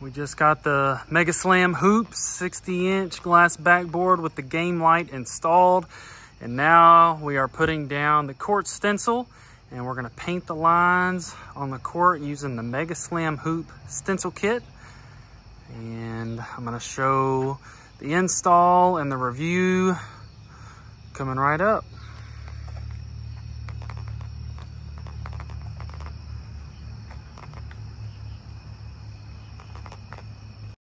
We just got the Mega Slam hoops, 60 inch glass backboard with the game light installed. And now we are putting down the court stencil and we're gonna paint the lines on the court using the Mega Slam hoop stencil kit. And I'm gonna show the install and the review coming right up.